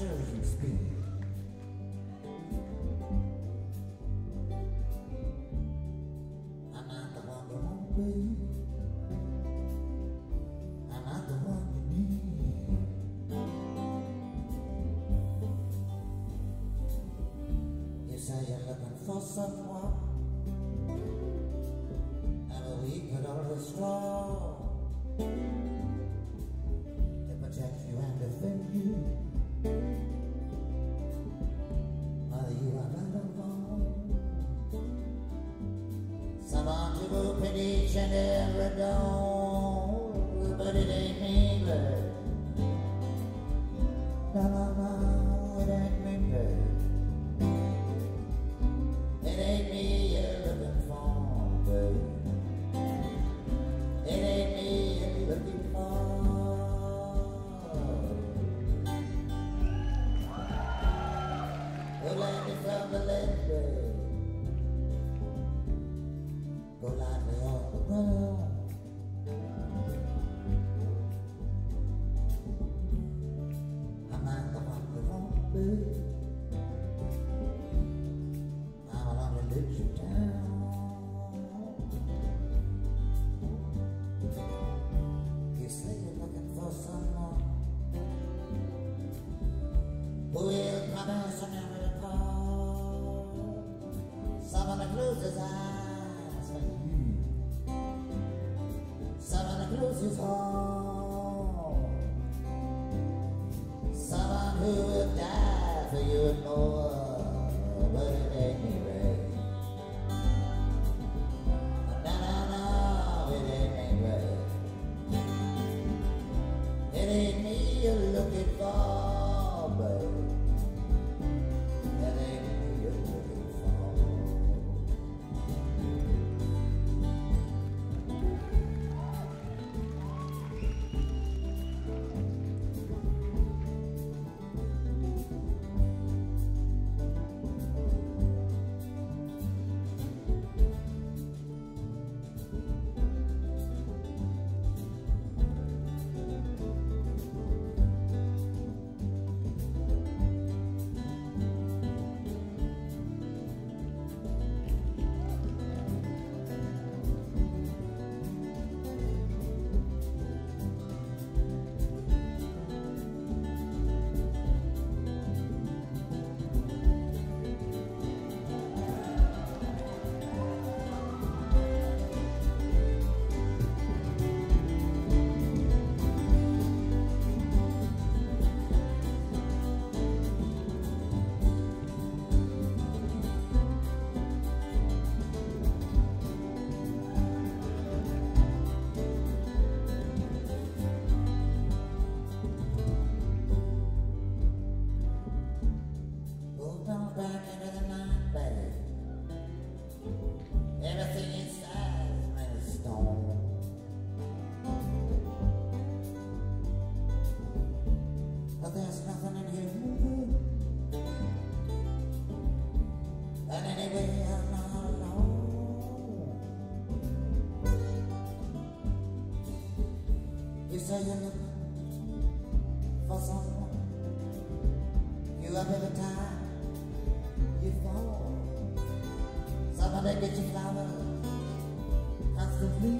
I'm not the one you want. I'm not the one you need. You say you're looking for someone, and we could always strong and every door, but it ain't Someone who will die for you and more. Looking for someone. You up every time you fall. Somebody get you flowers constantly.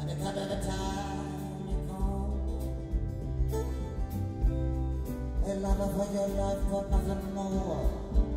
And they come every time you call. A lover for your life for nothing more.